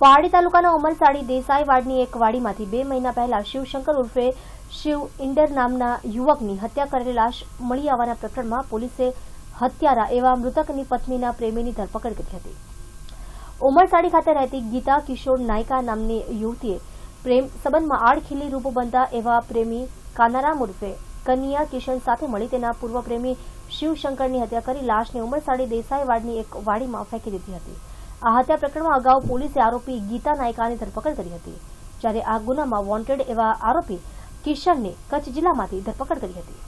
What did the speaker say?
પહાડી તાલુકાના ઉમરસાડી દેસાઈ વાડની એક વાડીમાંથી બે મહિના પહેલા શિવશંકર ઉર્ફે શિવ ઇન્ડર નામના યુવકની હત્યા કરેલી લાશ મળી આવવાના પ્રકરણમાં પોલીસે હત્યારા એવા મૃતકની પત્નીના પ્રેમીની ધરપકડ કરી હતી. ઉમરસાડી ખાતે રહેતી ગીતા કિશોર નાયકા નામની યુવતીએ પ્રેમ સંબંધમાં આડખીલી રૂપ બનતા એવા પ્રેમી કાનારામ ઉર્ફે કન્યા કિશન સાથે મળી તેના પૂર્વ પ્રેમી શિવશંકરની હત્યા કરી લાશને ઉમરસાડી દેસાઈ વાડની એક વાડીમાં ફેંકી દીધી હતી. આ હત્યા પ્રકરણમાં અગાઉ પોલીસે આરોપી ગીતા નાયકાની ધરપકડ કરી હતી, જ્યારે આ ગુનામાં વોન્ટેડ એવા આરોપી કિશનને કચ્છ જિલ્લામાંથી ધરપકડ કરી હતી.